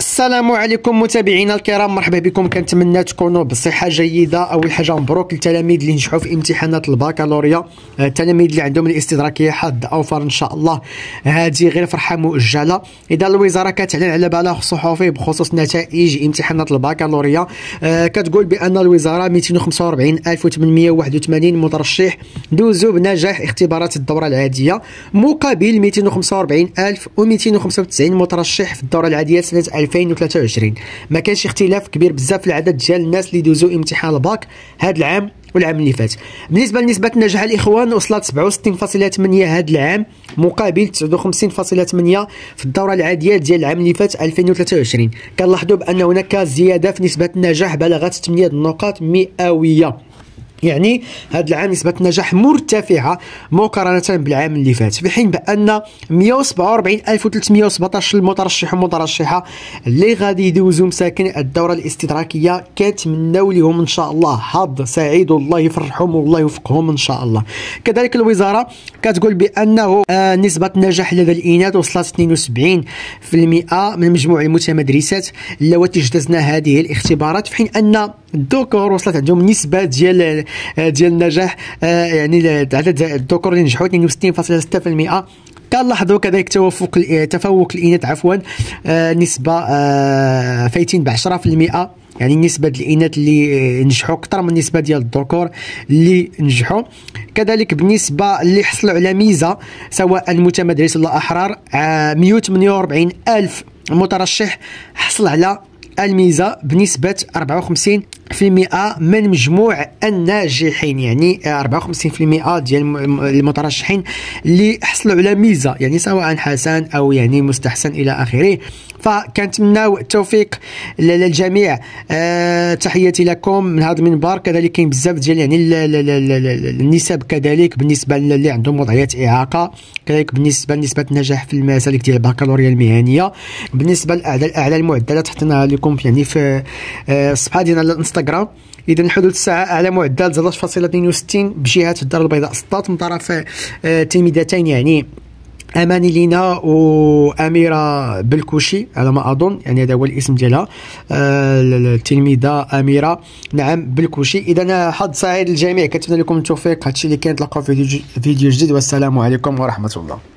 السلام عليكم متابعينا الكرام مرحبا بكم. كنتمنى تكونوا بصحة جيدة. أول حاجة مبروك للتلاميذ اللي نجحوا في امتحانات البكالوريا. آه، التلاميذ اللي عندهم الاستدراكيه حد اوفر إن شاء الله. هذه غير فرحة مؤجلة. إذا الوزارة كتعلن على بلاغ صحفي بخصوص نتائج امتحانات البكالوريا. آه، كتقول بأن الوزارة 245881 مترشح دوزوا بنجاح اختبارات الدورة العادية مقابل 245295 مترشح في الدورة العادية سنة 2023 ما كانش اختلاف كبير بزاف في العدد ديال الناس اللي دوزوا امتحان الباك هذا العام والعام اللي فات. بالنسبة لنسبة نجاح الإخوان وصلت 67.8 هذا العام مقابل 59.8 في الدورة العادية ديال العام اللي فات 2023 كنلاحظوا بأن هناك زيادة في نسبة النجاح بلغت 8 نقاط مئوية. يعني هذا العام نسبة النجاح مرتفعة مقارنة بالعام اللي فات في حين بأن 147317 المترشح ومترشحة اللي غادي يدوزوا مساكن الدورة الاستدراكية كنتمناو لهم إن شاء الله. حظ سعيد والله يفرحهم والله يوفقهم إن شاء الله. كذلك الوزارة كتقول بأنه آه، نسبة النجاح لدى الإناث وصلت 72% من مجموع المتمدرسات اللواتي اجتزنا هذه الاختبارات في حين أن الذكور وصلت عندهم نسبة ديال ديال النجاح آه، يعني عدد الذكور اللي نجحوا 62.6% كنلاحظوا كذلك توفق تفوق الإناث عفوا آه، نسبة آه، فايتين ب 10% يعني نسبة الإناث اللي نجحوا أكثر من النسبة ديال الذكور اللي نجحوا. كذلك بالنسبة اللي حصلوا على ميزة سواء المتمدرس ولا أحرار 148 ألف مترشح حصل على الميزة بنسبة 54% من مجموع الناجحين يعني 54% ديال المترشحين اللي حصلوا على ميزة يعني سواء حسن أو يعني مستحسن إلى آخره. فكنتمناو التوفيق للجميع. أه تحياتي لكم من هذا المنبر. كذلك كاين بزاف ديال يعني النسب كذلك بالنسبة اللي عندهم وضعيات إعاقة. كذلك بالنسبة لنسبه النجاح في المسالك ديال البكالوريا المهنية. بالنسبة لاعلى اعلى المعدلات حطيناها لكم يعني في آه، الصفحة ديالنا على الإنستغرام. إذا حدود الساعة اعلى معدل 13.62 بجهة الدار البيضاء. سطات من طرف آه، تلميذتين يعني. أماني لينا واميره بالكوشي على ما أظن يعني هذا هو الاسم ديالها. آه، التلميذة أميرة. نعم بالكوشي إذا حظ سعيد للجميع كنتمنى لكم التوفيق. هادشي اللي كان تلقاو في فيديو جديد. والسلام عليكم ورحمة الله.